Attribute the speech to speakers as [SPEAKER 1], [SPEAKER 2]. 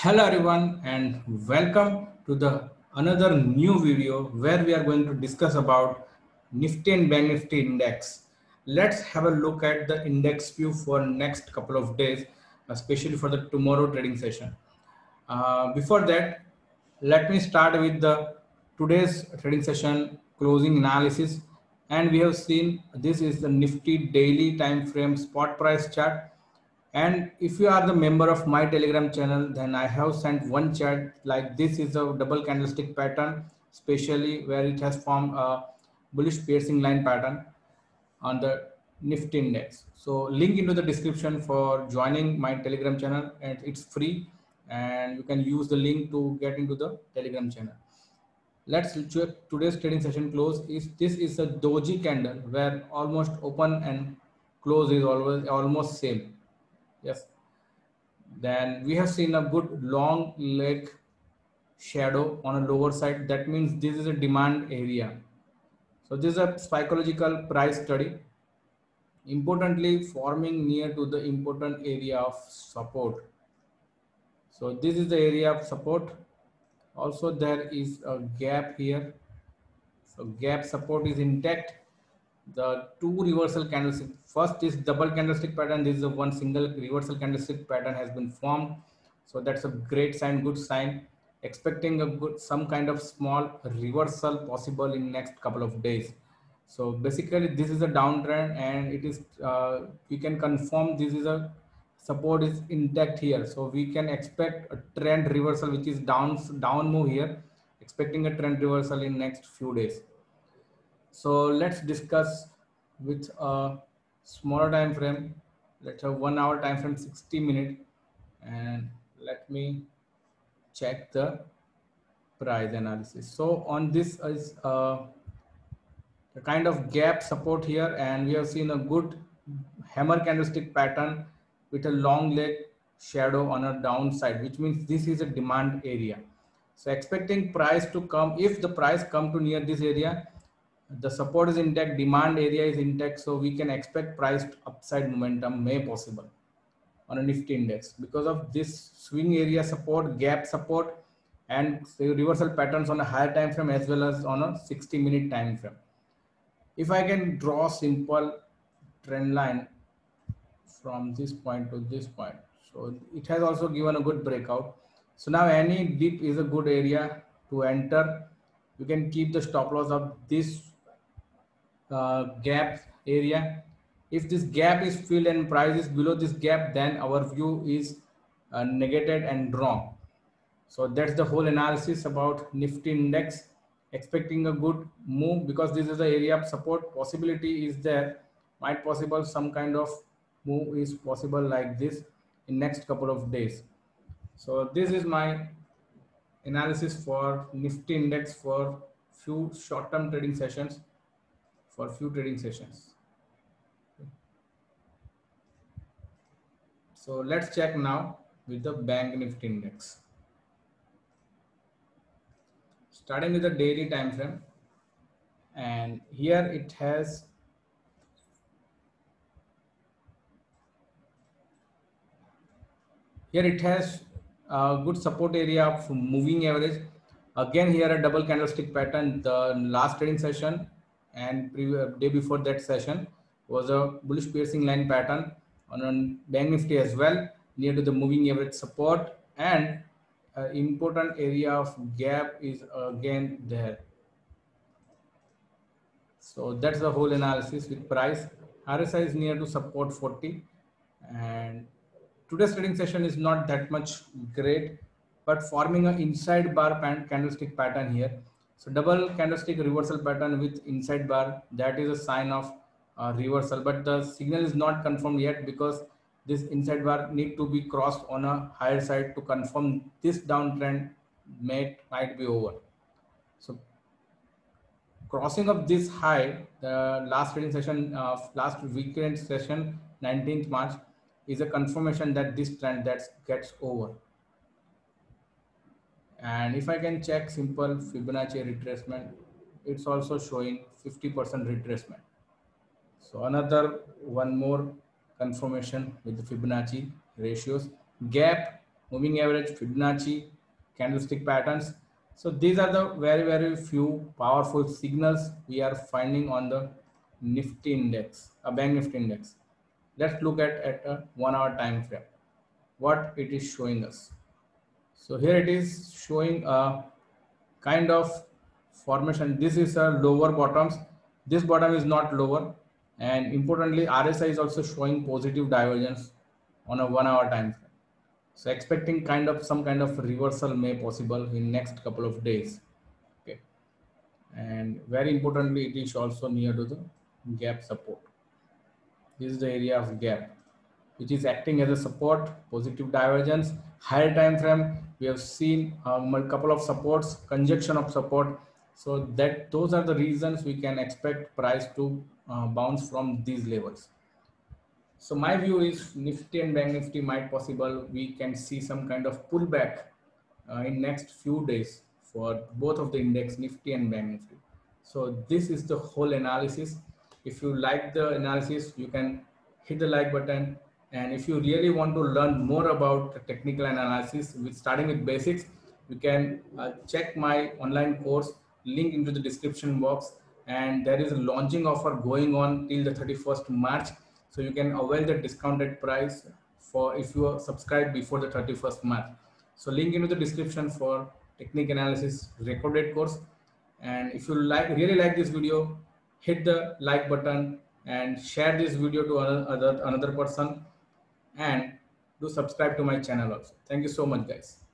[SPEAKER 1] Hello everyone and welcome to the another new video where we are going to discuss about Nifty and Bank Nifty index. Let's have a look at the index view for next couple of days, especially for the tomorrow trading session. Uh, before that, let me start with the today's trading session closing analysis. And we have seen this is the Nifty daily time frame spot price chart and if you are the member of my telegram channel then i have sent one chart like this is a double candlestick pattern especially where it has formed a bullish piercing line pattern on the nifty index. So link into the description for joining my telegram channel and it's free and you can use the link to get into the telegram channel. Let's check today's trading session close. Is this is a doji candle where almost open and close is always almost same yes. Then we have seen a good long leg shadow on a lower side. That means this is a demand area. So this is a psychological price study. Importantly forming near to the important area of support. So this is the area of support. Also there is a gap here. So gap support is intact the two reversal candlestick. First is double candlestick pattern. This is a one single reversal candlestick pattern has been formed. So that's a great sign, good sign. Expecting a good some kind of small reversal possible in next couple of days. So basically, this is a downtrend, and it is uh, we can confirm this is a support is intact here. So we can expect a trend reversal, which is down down move here. Expecting a trend reversal in next few days. So let's discuss with a smaller time frame. Let's have one hour time frame, 60 minute. And let me check the price analysis. So on this is uh, a kind of gap support here. And we have seen a good hammer candlestick pattern with a long leg shadow on a downside, which means this is a demand area. So expecting price to come, if the price come to near this area, the support is intact demand area is intact so we can expect price upside momentum may possible on a nifty index. Because of this swing area support gap support and reversal patterns on a higher time frame as well as on a 60 minute time frame. If i can draw a simple trend line from this point to this point. So it has also given a good breakout. So now any dip is a good area to enter. You can keep the stop loss of this gap area. If this gap is filled and price is below this gap, then our view is uh, negated and wrong. So that's the whole analysis about Nifty index. Expecting a good move because this is the area of support. Possibility is there. Might possible some kind of move is possible like this in next couple of days. So this is my analysis for Nifty index for few short-term trading sessions for few trading sessions. So let's check now with the bank nifty index. Starting with the daily time frame and here it has here it has a good support area of moving average again here a double candlestick pattern the last trading session and day before that session was a bullish piercing line pattern on bank nifty as well near to the moving average support and uh, important area of gap is again there. So that's the whole analysis with price. RSI is near to support 40 and today's trading session is not that much great but forming an inside bar candlestick pattern here so double candlestick reversal pattern with inside bar, that is a sign of uh, reversal, but the signal is not confirmed yet because this inside bar need to be crossed on a higher side to confirm this downtrend may might be over. So crossing of this high, the last trading session of last weekend session, 19th March, is a confirmation that this trend that gets over. And if I can check simple Fibonacci retracement, it's also showing 50% retracement. So another one more confirmation with the Fibonacci ratios. Gap moving average, Fibonacci, candlestick patterns. So these are the very, very few powerful signals we are finding on the Nifty index, a bank Nifty index. Let's look at, at a one hour time frame, what it is showing us. So here it is showing a kind of formation. This is a lower bottoms. This bottom is not lower. And importantly, RSI is also showing positive divergence on a one hour time frame. So expecting kind of some kind of reversal may possible in next couple of days. Okay. And very importantly, it is also near to the gap support. This is the area of gap, which is acting as a support, positive divergence, higher time frame. We have seen um, a couple of supports, conjunction of support. So that those are the reasons we can expect price to uh, bounce from these levels. So my view is Nifty and Bank Nifty might possible. We can see some kind of pullback uh, in next few days for both of the index Nifty and Bank Nifty. So this is the whole analysis. If you like the analysis, you can hit the like button. And if you really want to learn more about technical analysis, with starting with basics, you can uh, check my online course link into the description box. And there is a launching offer going on till the 31st March so you can avail the discounted price for if you are subscribed before the 31st March. So link into the description for technique analysis recorded course. And if you like really like this video, hit the like button and share this video to another, another person and do subscribe to my channel also. Thank you so much guys.